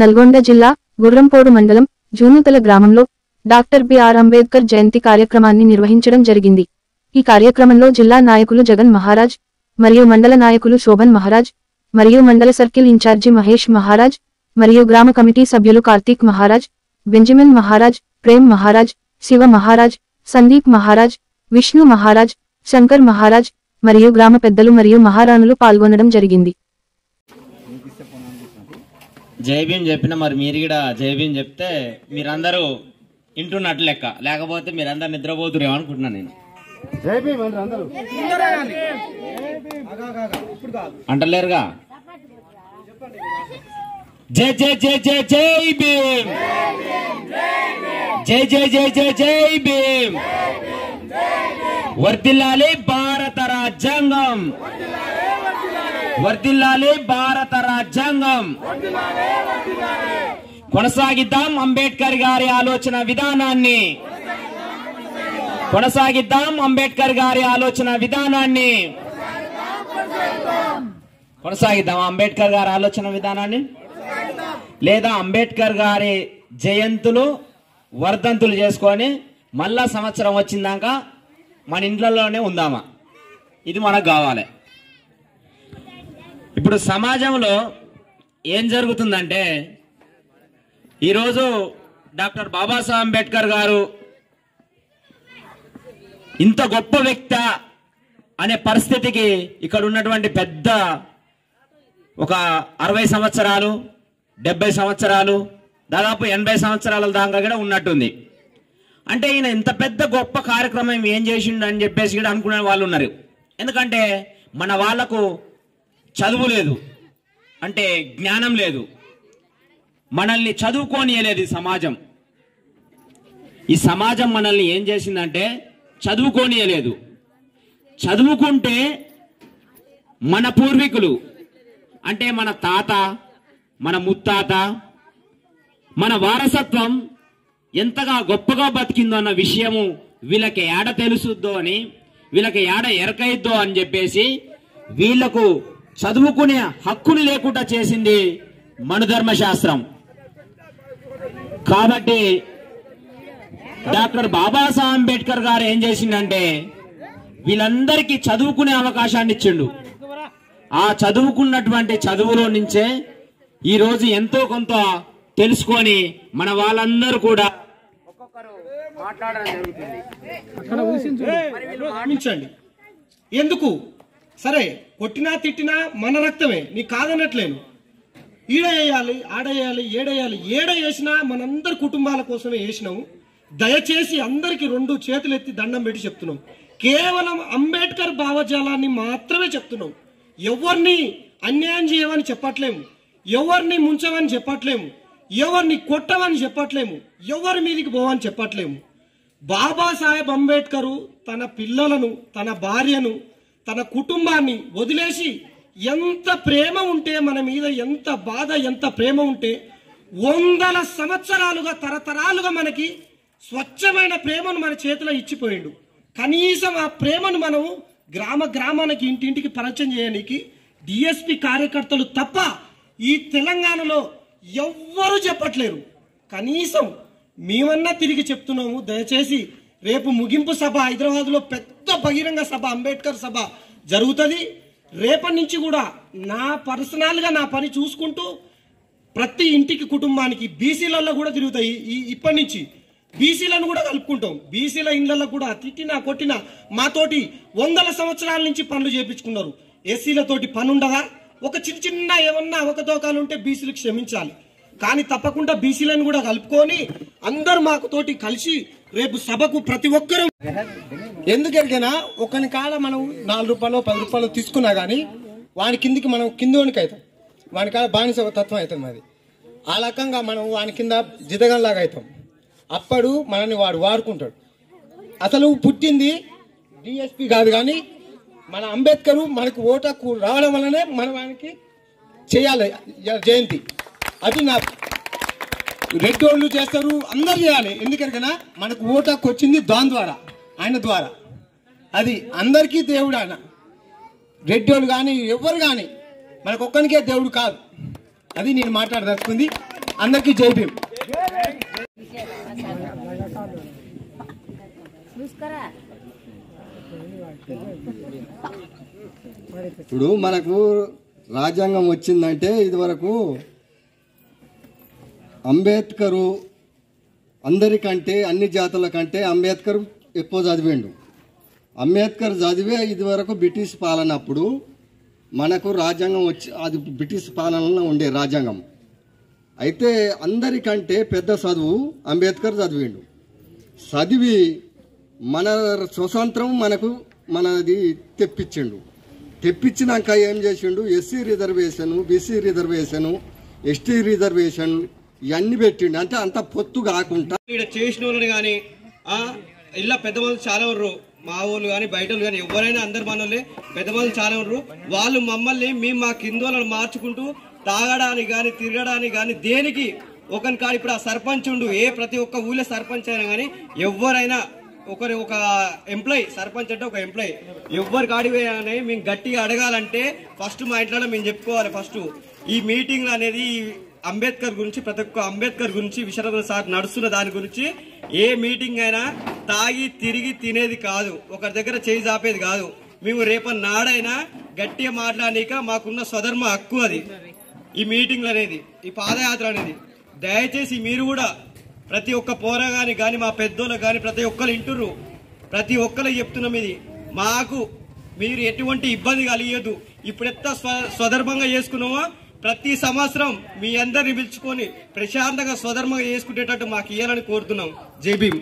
నల్గొండ జిల్లా గుర్రంపోడు మండలం జూనుతల గ్రామంలో డాక్టర్ బిఆర్ అంబేద్కర్ జయంతి కార్యక్రమాన్ని నిర్వహించడం జరిగింది. ఈ కార్యక్రమంలో జిల్లా నాయకులు జగన్ మహారాజ్ మరియు మండల నాయకులు శోభన్ మహారాజ్ మరియు మండల సర్కిల్ ఇన్ఛార్జి మహేష్ మహారాజ్ మరియు గ్రామ కమిటీ సభ్యులు కార్తీక్ మహారాజ్ బెంజమిన్ మహారాజ్ ప్రేమ్ మహారాజ్ శివ మహారాజ్ సందీప్ మహారాజ్ విష్ణు మహారాజ్ శంకర్ మహారాజ్ మరియు గ్రామ పెద్దలు మరియు మహారాణులు పాల్గొనడం జరిగింది. జై భీమ్ చెప్పిన మరి మీరు కూడా జై భీమ్ చెప్తే మీరందరూ వింటున్నట్లు లెక్క. లేకపోతే మీరందరు నిద్రపోతురేమో అనుకుంటున్నాను నేను. అంటలేరుగా? జై జై జై జై జై భీమ్ జై జై జై జై జై భీమ్ వర్దిల్లాలి భారత రాజ్యాంగం. వర్దిల్లాలి భారత రాజ్యాంగం. కొనసాగిద్దాం అంబేద్కర్ గారి ఆలోచన విధానాన్ని. కొనసాగిద్దాం అంబేద్కర్ గారి ఆలోచన విధానాన్ని. కొనసాగిద్దాం అంబేద్కర్ గారి ఆలోచన విధానాన్ని. లేదా అంబేద్కర్ గారి జయంతులు వర్ధంతులు చేసుకొని మళ్ళా సంవత్సరం వచ్చిందాక మన ఇంట్లోనే ఉందామా? ఇది మనకు కావాలి. ఇప్పుడు సమాజంలో ఏం జరుగుతుందంటే ఈరోజు డాక్టర్ బాబాసాహెబ్ అంబేద్కర్ గారు ఇంత గొప్ప వ్యక్తి అనే పరిస్థితికి ఇక్కడ ఉన్నటువంటి పెద్ద ఒక అరవై సంవత్సరాలు డెబ్బై సంవత్సరాలు దాదాపు ఎనభై సంవత్సరాల దాకా కూడా ఉన్నట్టుంది. అంటే ఈయన ఇంత పెద్ద గొప్ప కార్యక్రమం ఏం చేసిండు అని చెప్పేసి కూడా అనుకునే వాళ్ళు ఉన్నారు. ఎందుకంటే మన వాళ్ళకు చదువు లేదు అంటే జ్ఞానం లేదు. మనల్ని చదువుకోనియలేదు ఈ సమాజం. ఈ సమాజం మనల్ని ఏం చేసిందంటే చదువుకోనియలేదు. చదువుకుంటే మన పూర్వీకులు అంటే మన తాత మన ముత్తాత మన వారసత్వం ఎంతగా గొప్పగా బతికిందో అన్న విషయము వీళ్ళకి ఏడ తెలుసుద్దో అని వీళ్ళకి ఏడ ఎరకైద్దో అని చెప్పేసి వీళ్ళకు చదువుకునే హక్కులు లేకుండా చేసింది మనుధర్మ శాస్త్రం కాబట్టి డాక్టర్ బాబాసాహెబ్ అంబేద్కర్ గారు ఏం చేసిండంటే వీళ్ళందరికీ చదువుకునే అవకాశాన్ని ఇచ్చిండు. ఆ చదువుకున్నటువంటి చదువులో నుంచే ఈరోజు ఎంతో కొంత తెలుసుకొని మన వాళ్ళందరూ కూడా మాట్లాడడం జరుగుతుంది. ఎందుకు? సరే కొట్టినా తిట్టినా మన రక్తమే నీ కాదనట్లేను. ఈడ వేయాలి ఆడ వేయాలి ఏడేయాలి ఏడ వేసినా మనందరి కుటుంబాల కోసమే వేసినాము దయచేసి అందరికి రెండు చేతులు ఎత్తి దండం పెట్టి చెప్తున్నాం. కేవలం అంబేద్కర్ భావజాలాన్ని మాత్రమే చెప్తున్నాం. ఎవరిని అన్యాయం చేయమని చెప్పట్లేము. ఎవరిని ముంచమని చెప్పట్లేము. ఎవరిని కొట్టమని చెప్పట్లేము. ఎవరి మీదికి పోవని చెప్పట్లేము. బాబాసాహెబ్ అంబేద్కరు తన పిల్లలను తన భార్యను తన కుటుంబాన్ని వదిలేసి ఎంత ప్రేమ ఉంటే మన మీద ఎంత బాధ ఎంత ప్రేమ ఉంటే వందల సంవత్సరాలుగా తరతరాలుగా మనకి స్వచ్ఛమైన ప్రేమను మన చేతిలో ఇచ్చిపోయిండు. కనీసం ఆ ప్రేమను మనం గ్రామ గ్రామానికి ఇంటింటికి పరిచయం చేయడానికి డిఎస్పి కార్యకర్తలు తప్ప ఈ తెలంగాణలో ఎవ్వరూ చెప్పట్లేరు. కనీసం మేమన్నా తిరిగి చెప్తున్నాము దయచేసి రేపు ముగింపు సభ హైదరాబాద్లో పెద్ద బహిరంగ సభ అంబేద్కర్ సభ జరుగుతుంది. రేపటి నుంచి కూడా నా పర్సనల్గా నా పని చూసుకుంటూ ప్రతి ఇంటికి కుటుంబానికి బీసీలలో కూడా తిరుగుతాయి. ఈ ఇప్పటి నుంచి బీసీలను కూడా కలుపుకుంటాం. బీసీల ఇళ్ళలో కూడా తిట్టినా కొట్టినా మాతోటి వందల సంవత్సరాల నుంచి పనులు చేపించుకున్నారు. ఎస్సీలతోటి పని ఉండదా? ఒక చిన్న చిన్న ఏమన్నా అవకతవకాలు ఉంటే బీసీలు క్షమించాలి. కానీ తప్పకుండా బీసీలను కూడా కలుపుకొని అందరు మాకు తోటి కలిసి రేపు సభకు ప్రతి ఒక్కరూ ఎందుకెరికైనా ఒకని కాడ మనం నాలుగు రూపాయలు పది రూపాయలు తీసుకున్నా గానీ వాని కిందికి మనం కిందోనికి అవుతాం. వాని కాడ బానిస తత్వం అవుతాం మాది ఆ రకంగా మనం వాని కింద జితగంలాగా అవుతాం. అప్పుడు మనల్ని వాడు వాడుకుంటాడు. అసలు పుట్టింది డిఎస్పి కాదు కానీ మన అంబేద్కర్ మనకు ఓటకు రావడం వల్లనే మనం వానికి చేయాలి జయంతి. అది నా రెడ్ వాళ్ళు చేస్తారు అందరు చేయాలి. ఎందుకనకనా? మనకు ఓటకు వచ్చింది దాని ద్వారా ఆయన ద్వారా. అది అందరికీ దేవుడు ఆయన. రెడ్ వాళ్ళు కానీ ఎవరు కానీ మనకు ఒక్కనికే దేవుడు కాదు. అది నేను మాట్లాడదలుచుకుంది. అందరికీ జై భీమ్. ఇప్పుడు మనకు రాజ్యాంగం వచ్చిందంటే ఇదివరకు అంబేద్కరు అందరికంటే అన్ని జాతుల కంటే అంబేద్కర్ ఎక్కువ చదివిండు. అంబేద్కర్ చదివే ఇదివరకు బ్రిటిష్ పాలన అప్పుడు మనకు రాజ్యాంగం వచ్చి అది బ్రిటిష్ పాలనలో ఉండే రాజ్యాంగం. అయితే అందరికంటే పెద్ద చదువు అంబేద్కర్ చదివిండు. చదివి మన స్వతంత్రం మనకు మనది తెప్పించిండు. తెప్పించినాక ఏం చేసిండు? SC reservation BC reservation ST reservation ఇవన్నీ పెట్టిండు. అంటే అంత పొత్తు కాకుండా ఇక్కడ చేసిన వాళ్ళని కానీ ఇలా పెద్ద వాళ్ళు చాలా ఉన్నారు మా వాళ్ళు కానీ బయట వాళ్ళు కానీ ఎవరైనా అందరు మనోళ్ళే పెద్ద వాళ్ళు చాలా ఉన్నారు వాళ్ళు మమ్మల్ని మేము మా కింద వాళ్ళని మార్చుకుంటూ తాగడానికి కానీ తిరగడానికి కానీ దేనికి? ఒకరిని కాడ ఇప్పుడు ఆ సర్పంచ్ ఉండు. ఏ ప్రతి ఒక్క ఊళ్ళో సర్పంచ్ అయినా కానీ ఎవరైనా ఒకరి ఒక ఎంప్లాయ్ సర్పంచ్ అంటే ఒక ఎంప్లాయ్ ఎవరు కాడి మేము గట్టిగా అడగాలంటే ఫస్ట్ మా ఇంట్లో మేము చెప్పుకోవాలి ఫస్ట్ ఈ మీటింగ్ అనేది అంబేద్కర్ గురించి ప్రతి ఒక్క అంబేద్కర్ గురించి విశ్వనాథ సార్ నడుస్తున్న దాని గురించి ఏ మీటింగ్ అయినా తాగి తిరిగి తినేది కాదు. ఒకరి దగ్గర చేయి చాపేది కాదు. మేము రేప నాడైనా గట్టిగా మాట్లాడనీక మాకున్న స్వధర్మ హక్కు అది. ఈ మీటింగ్లు అనేది ఈ పాదయాత్ర అనేది. దయచేసి మీరు కూడా ప్రతి ఒక్క పోరగాని కానీ మా పెద్దోళ్ళకి కానీ ప్రతి ఒక్కరు వింటుర్రు ప్రతి ఒక్కరు చెప్తున్నాం ఇది. మాకు మీరు ఎటువంటి ఇబ్బంది కలిగదు ఇప్పుడెత్త స్వ స్వధర్మంగా చేసుకున్నామో ప్రతి సంవత్సరం మీ అందరిని పిలుచుకొని ప్రశాంతంగా స్వధర్మంగా చేసుకునేటట్టు మాకు ఇవ్వాలని కోరుతున్నాం. జై భీమ్.